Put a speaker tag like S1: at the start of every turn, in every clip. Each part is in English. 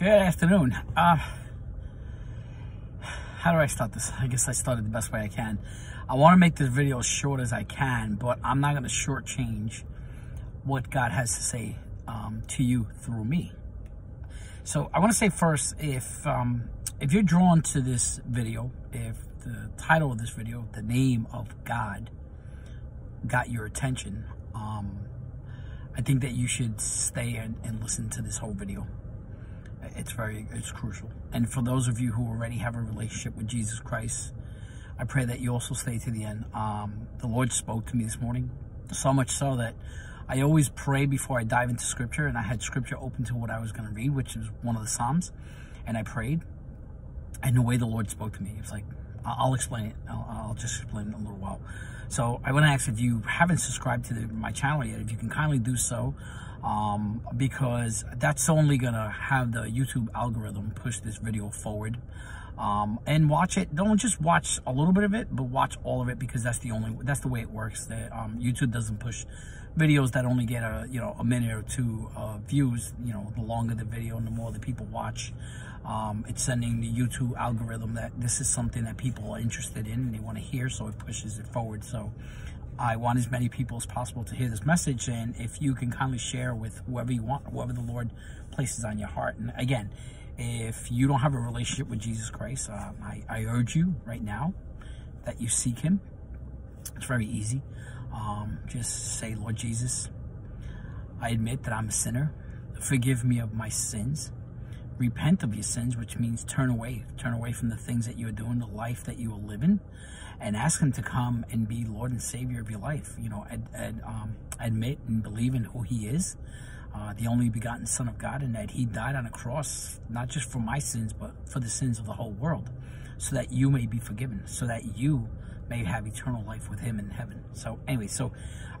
S1: Good afternoon. Uh, how do I start this? I guess I started the best way I can. I want to make this video as short as I can, but I'm not going to shortchange what God has to say um, to you through me. So I want to say first, if um, if you're drawn to this video, if the title of this video, the name of God, got your attention, um, I think that you should stay and, and listen to this whole video. It's very, it's crucial. And for those of you who already have a relationship with Jesus Christ, I pray that you also stay to the end. Um, the Lord spoke to me this morning, so much so that I always pray before I dive into scripture, and I had scripture open to what I was going to read, which is one of the Psalms, and I prayed, and the way the Lord spoke to me, it's like, I'll explain it. I'll, I'll, just explain it in a little while. So I want to ask if you haven't subscribed to the, my channel yet, if you can kindly do so um, because that's only gonna have the YouTube algorithm push this video forward. Um, and watch it. Don't just watch a little bit of it, but watch all of it because that's the only that's the way it works. That um, YouTube doesn't push videos that only get a you know a minute or two uh, views. You know, the longer the video and the more the people watch, um, it's sending the YouTube algorithm that this is something that people are interested in and they want to hear, so it pushes it forward. So I want as many people as possible to hear this message. And if you can kindly share with whoever you want, whoever the Lord places on your heart. And again, if you don't have a relationship with Jesus Christ, uh, I, I, urge you right now that you seek him. It's very easy. Um, just say, Lord Jesus, I admit that I'm a sinner. Forgive me of my sins. Repent of your sins, which means turn away. Turn away from the things that you are doing, the life that you are living and ask him to come and be Lord and Savior of your life. You know, ad, ad, um, admit and believe in who he is, uh, the only begotten Son of God, and that he died on a cross, not just for my sins, but for the sins of the whole world, so that you may be forgiven, so that you may have eternal life with him in heaven. So anyway, so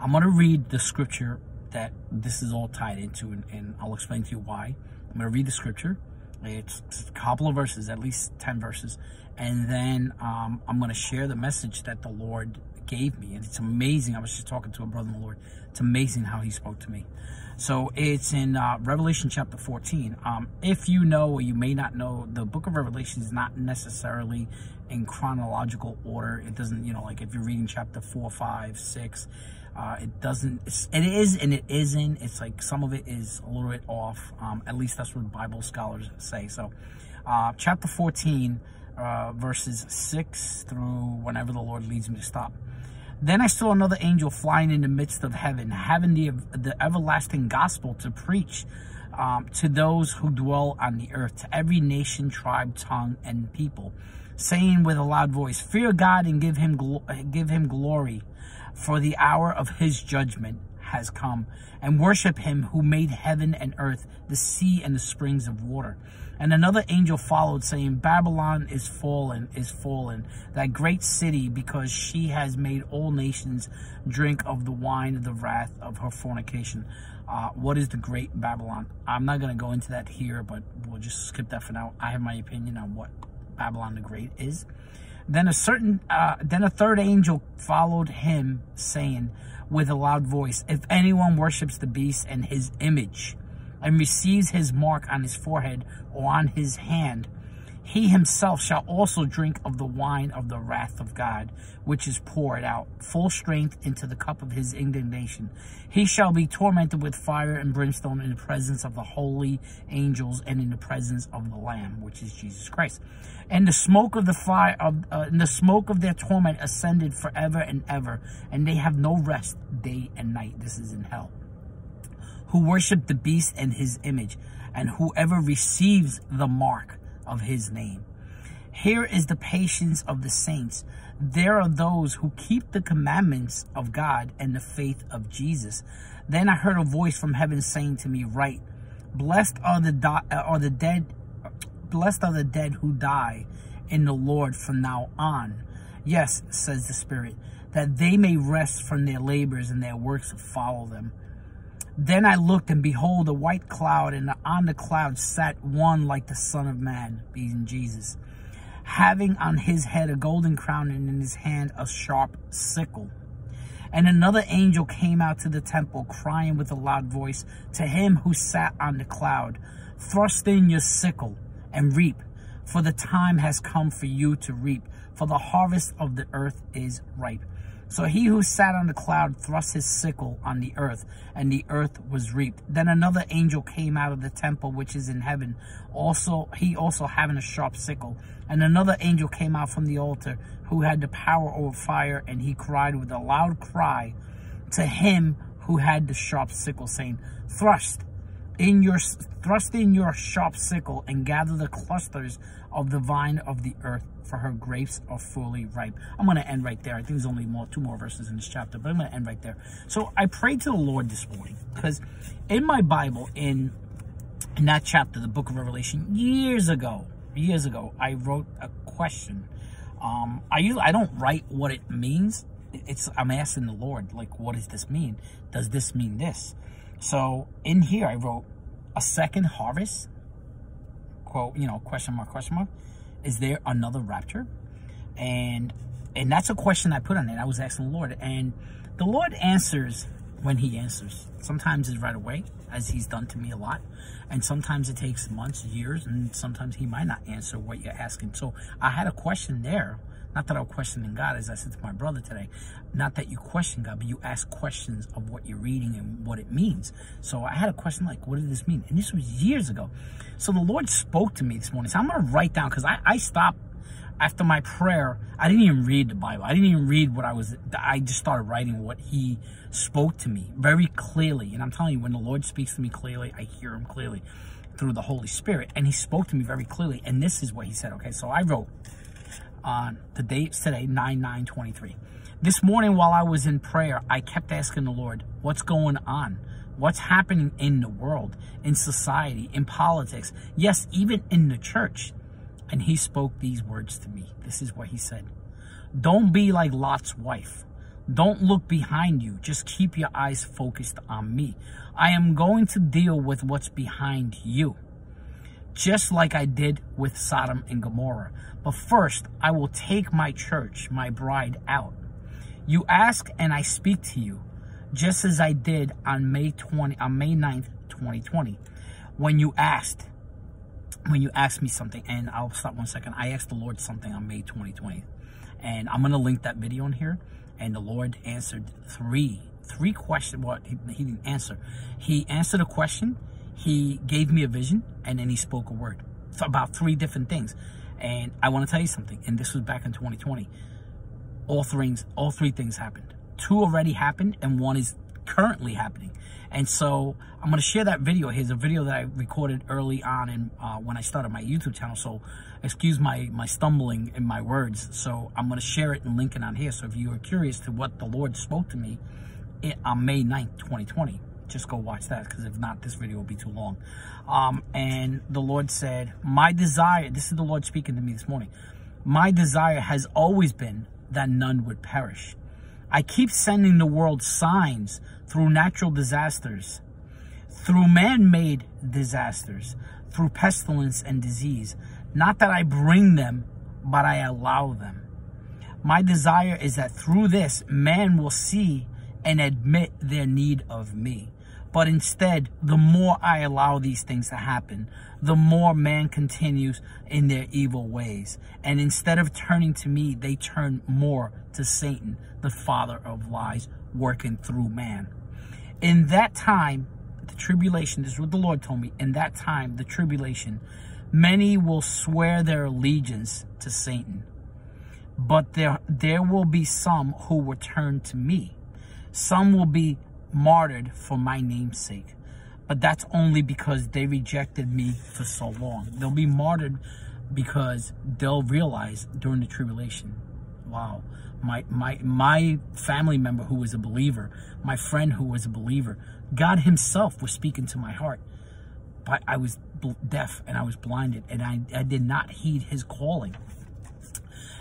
S1: I'm going to read the scripture that this is all tied into, and, and I'll explain to you why. I'm going to read the scripture. It's a couple of verses, at least 10 verses. And then um, I'm going to share the message that the Lord gave me. And it's amazing. I was just talking to a brother in the Lord. It's amazing how he spoke to me. So it's in uh, Revelation chapter 14. Um, if you know or you may not know, the book of Revelation is not necessarily in chronological order. It doesn't, you know, like if you're reading chapter 4, 5, 6, uh, it doesn't, it is and it isn't. It's like some of it is a little bit off. Um, at least that's what Bible scholars say. So uh, chapter 14 uh, verses 6 through whenever the Lord leads me to stop. Then I saw another angel flying in the midst of heaven, having the, the everlasting gospel to preach um, to those who dwell on the earth, to every nation, tribe, tongue, and people, saying with a loud voice, Fear God and give him, give him glory, for the hour of his judgment has come, and worship him who made heaven and earth, the sea and the springs of water. And another angel followed, saying, Babylon is fallen, is fallen, that great city, because she has made all nations drink of the wine of the wrath of her fornication. Uh, what is the great Babylon? I'm not going to go into that here, but we'll just skip that for now. I have my opinion on what Babylon the Great is. Then a certain, uh, then a third angel followed him, saying with a loud voice, If anyone worships the beast and his image, and receives his mark on his forehead or on his hand, he himself shall also drink of the wine of the wrath of God, which is poured out full strength into the cup of his indignation. He shall be tormented with fire and brimstone in the presence of the holy angels and in the presence of the Lamb, which is Jesus Christ. And the smoke of the fire of uh, and the smoke of their torment ascended forever and ever, and they have no rest day and night. This is in hell who worship the beast and his image, and whoever receives the mark of his name. Here is the patience of the saints. There are those who keep the commandments of God and the faith of Jesus. Then I heard a voice from heaven saying to me, Write, blessed are the, uh, are the dead, blessed are the dead who die in the Lord from now on. Yes, says the Spirit, that they may rest from their labors and their works follow them. Then I looked, and behold, a white cloud, and on the cloud sat one like the Son of Man, being Jesus, having on his head a golden crown, and in his hand a sharp sickle. And another angel came out to the temple, crying with a loud voice to him who sat on the cloud, Thrust in your sickle and reap, for the time has come for you to reap, for the harvest of the earth is ripe. So he who sat on the cloud thrust his sickle on the earth, and the earth was reaped. Then another angel came out of the temple which is in heaven, also he also having a sharp sickle. And another angel came out from the altar, who had the power over fire, and he cried with a loud cry to him who had the sharp sickle, saying, Thrust in your thrust in your sharp sickle and gather the clusters of the vine of the earth for her grapes are fully ripe. I'm going to end right there. I think there's only more two more verses in this chapter but i'm going to end right there. So i prayed to the lord this morning because in my bible in in that chapter the book of revelation years ago years ago i wrote a question. Um i usually i don't write what it means. It's i'm asking the lord like what does this mean? Does this mean this? So in here, I wrote a second harvest, quote, you know, question mark, question mark. Is there another rapture? And and that's a question I put on it. I was asking the Lord, and the Lord answers when He answers. Sometimes it's right away, as He's done to me a lot, and sometimes it takes months, years, and sometimes He might not answer what you're asking. So I had a question there not that I'm questioning God, as I said to my brother today. Not that you question God, but you ask questions of what you're reading and what it means. So I had a question like, what did this mean? And this was years ago. So the Lord spoke to me this morning. So I'm going to write down, because I, I stopped after my prayer. I didn't even read the Bible. I didn't even read what I was, I just started writing what he spoke to me very clearly. And I'm telling you, when the Lord speaks to me clearly, I hear him clearly through the Holy Spirit. And he spoke to me very clearly. And this is what he said. Okay, so I wrote, on the date's today, 9-9-23. This morning while I was in prayer, I kept asking the Lord, what's going on? What's happening in the world, in society, in politics, yes, even in the church? And he spoke these words to me. This is what he said. Don't be like Lot's wife. Don't look behind you. Just keep your eyes focused on me. I am going to deal with what's behind you just like I did with Sodom and Gomorrah. But first, I will take my church, my bride, out. You ask and I speak to you, just as I did on May 20 on May 9th, 2020. When you asked, when you asked me something, and I'll stop one second. I asked the Lord something on May 2020. And I'm gonna link that video in here. And the Lord answered three, three questions. What well, he, he didn't answer. He answered a question he gave me a vision and then he spoke a word about three different things. And I want to tell you something, and this was back in 2020. All three, all three things happened. Two already happened, and one is currently happening. And so I'm going to share that video. Here's a video that I recorded early on in, uh, when I started my YouTube channel. So excuse my, my stumbling in my words. So I'm going to share it and link it on here. So if you are curious to what the Lord spoke to me on May 9th, 2020, just go watch that because if not, this video will be too long. Um, and the Lord said, My desire, this is the Lord speaking to me this morning. My desire has always been that none would perish. I keep sending the world signs through natural disasters, through man made disasters, through pestilence and disease. Not that I bring them, but I allow them. My desire is that through this, man will see and admit their need of me. But instead, the more I allow these things to happen, the more man continues in their evil ways. And instead of turning to me, they turn more to Satan, the father of lies, working through man. In that time, the tribulation, this is what the Lord told me, in that time, the tribulation, many will swear their allegiance to Satan. But there, there will be some who will turn to me. Some will be martyred for my name's sake. But that's only because they rejected me for so long. They'll be martyred because they'll realize during the tribulation, wow, my my my family member who was a believer, my friend who was a believer, God himself was speaking to my heart. But I was deaf and I was blinded and I, I did not heed his calling.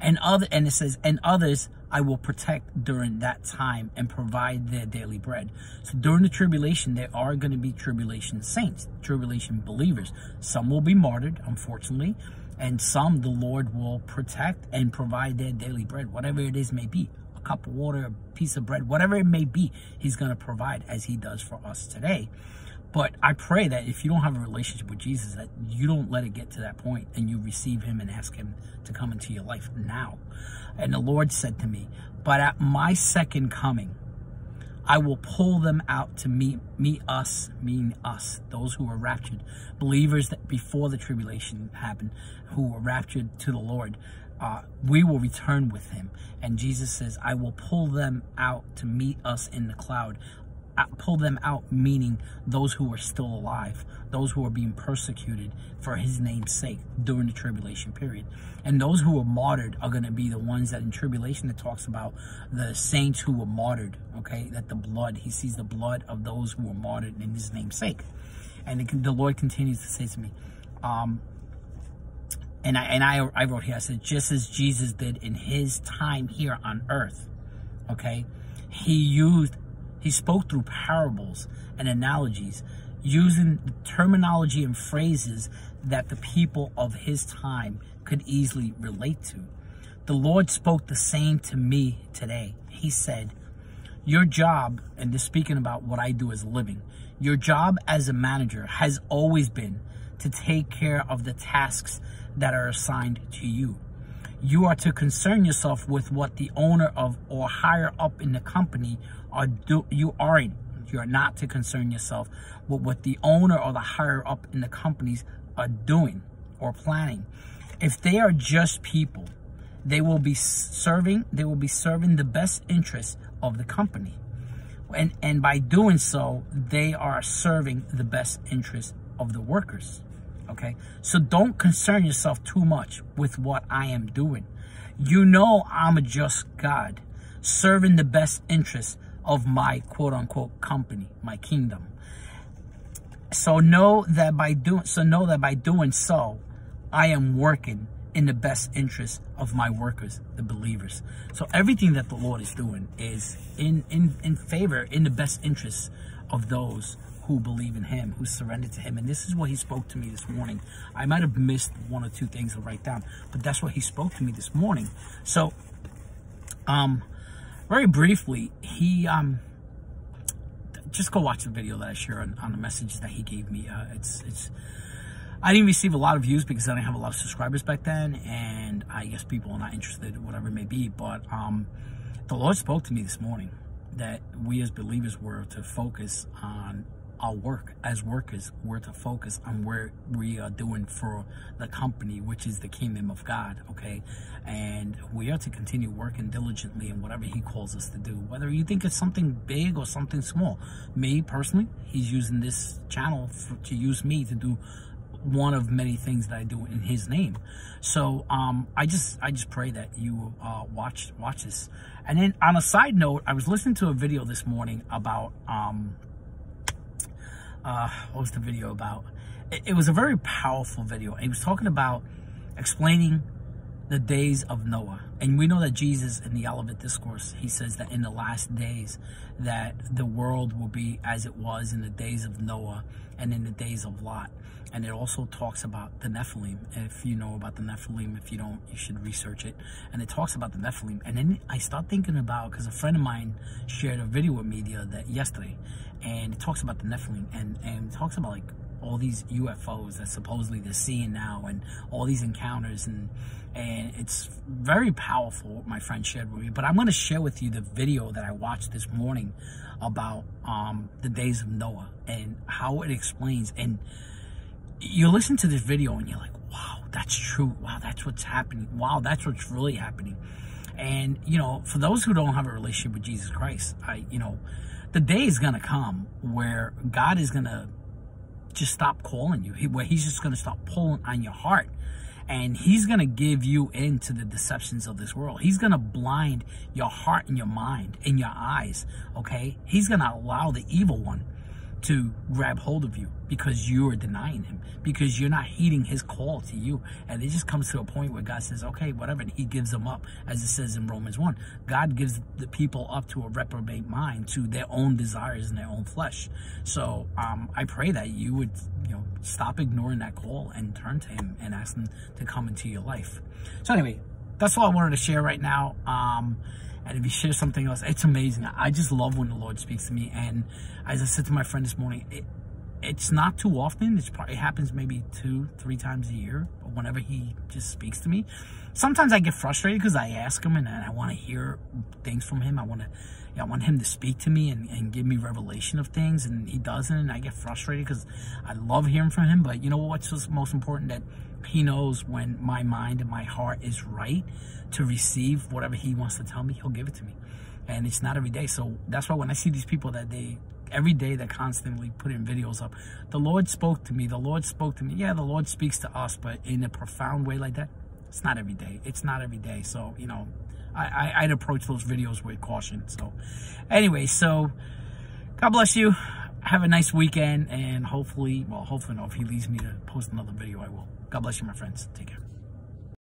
S1: And other and it says, and others I will protect during that time and provide their daily bread. So during the tribulation, there are going to be tribulation saints, tribulation believers. Some will be martyred, unfortunately, and some the Lord will protect and provide their daily bread, whatever it is may be. a cup of water, a piece of bread, whatever it may be, he's going to provide as he does for us today. But I pray that if you don't have a relationship with Jesus, that you don't let it get to that point and you receive him and ask him to come into your life now. And the Lord said to me, but at my second coming, I will pull them out to meet meet us, meaning us, those who are raptured, believers that before the tribulation happened, who were raptured to the Lord. Uh, we will return with him. And Jesus says, I will pull them out to meet us in the cloud pull them out, meaning those who are still alive, those who are being persecuted for his name's sake during the tribulation period. And those who are martyred are going to be the ones that in tribulation it talks about the saints who were martyred, okay? That the blood, he sees the blood of those who were martyred in his name's sake. And it, the Lord continues to say to me, um, and I and I I wrote here, I said, just as Jesus did in his time here on earth, okay, he used he spoke through parables and analogies, using terminology and phrases that the people of his time could easily relate to. The Lord spoke the same to me today. He said, Your job, and this speaking about what I do as a living, your job as a manager has always been to take care of the tasks that are assigned to you. You are to concern yourself with what the owner of or higher up in the company are do you aren't you're not to concern yourself with what the owner or the higher up in the companies are doing or planning. If they are just people, they will be serving they will be serving the best interests of the company. And and by doing so, they are serving the best interests of the workers. Okay? So don't concern yourself too much with what I am doing. You know I'm a just God, serving the best interests of my quote unquote company, my kingdom. So know that by doing so know that by doing so, I am working in the best interest of my workers, the believers. So everything that the Lord is doing is in in in favor, in the best interest of those who believe in him, who surrendered to him. And this is what he spoke to me this morning. I might have missed one or two things to write down, but that's what he spoke to me this morning. So um very briefly, he um just go watch the video that I share on, on the message that he gave me. Uh, it's it's I didn't receive a lot of views because I didn't have a lot of subscribers back then, and I guess people are not interested, whatever it may be. But um, the Lord spoke to me this morning that we as believers were to focus on our work as workers, we're to focus on where we are doing for the company, which is the kingdom of God, okay? And we are to continue working diligently in whatever He calls us to do, whether you think it's something big or something small. Me personally, He's using this channel for, to use me to do one of many things that I do in His name. So um, I just I just pray that you uh, watch watch this. And then on a side note, I was listening to a video this morning about. Um, uh, what was the video about? It, it was a very powerful video. He was talking about explaining the days of Noah. And we know that Jesus in the Olivet Discourse, he says that in the last days that the world will be as it was in the days of Noah and in the days of Lot. And it also talks about the Nephilim. If you know about the Nephilim, if you don't, you should research it. And it talks about the Nephilim. And then I start thinking about, because a friend of mine shared a video with me the other, yesterday, and it talks about the Nephilim and, and talks about like all these UFOs that supposedly they're seeing now and all these encounters and and it's very powerful what my friend shared with me. But I'm gonna share with you the video that I watched this morning about um, the days of Noah and how it explains and you listen to this video and you're like, wow, that's true. Wow, that's what's happening. Wow, that's what's really happening. And you know, for those who don't have a relationship with Jesus Christ, I you know, the day is going to come where God is going to just stop calling you, where he's just going to stop pulling on your heart. And he's going to give you into the deceptions of this world. He's going to blind your heart and your mind and your eyes, okay? He's going to allow the evil one to grab hold of you because you are denying him, because you're not heeding his call to you. And it just comes to a point where God says, okay, whatever. And he gives them up, as it says in Romans 1. God gives the people up to a reprobate mind, to their own desires and their own flesh. So um, I pray that you would, you know, stop ignoring that call and turn to him and ask him to come into your life. So anyway, that's all I wanted to share right now. Um, and if you share something else, it's amazing. I just love when the Lord speaks to me. And as I said to my friend this morning, it, it's not too often. It's probably, it happens maybe two, three times a year, or whenever he just speaks to me. Sometimes I get frustrated because I ask him and I want to hear things from him. I want to, you know, I want him to speak to me and, and give me revelation of things, and he doesn't. And I get frustrated because I love hearing from him. But you know what's most important that he knows when my mind and my heart is right to receive whatever he wants to tell me, he'll give it to me. And it's not every day. So that's why when I see these people that they every day they're constantly putting videos up. The Lord spoke to me. The Lord spoke to me. Yeah, the Lord speaks to us, but in a profound way like that, it's not every day. It's not every day. So, you know, I, I, would approach those videos with caution. So, anyway, so God bless you. Have a nice weekend, and hopefully, well, hopefully, no, if He leads me to post another video, I will. God bless you, my friends. Take care.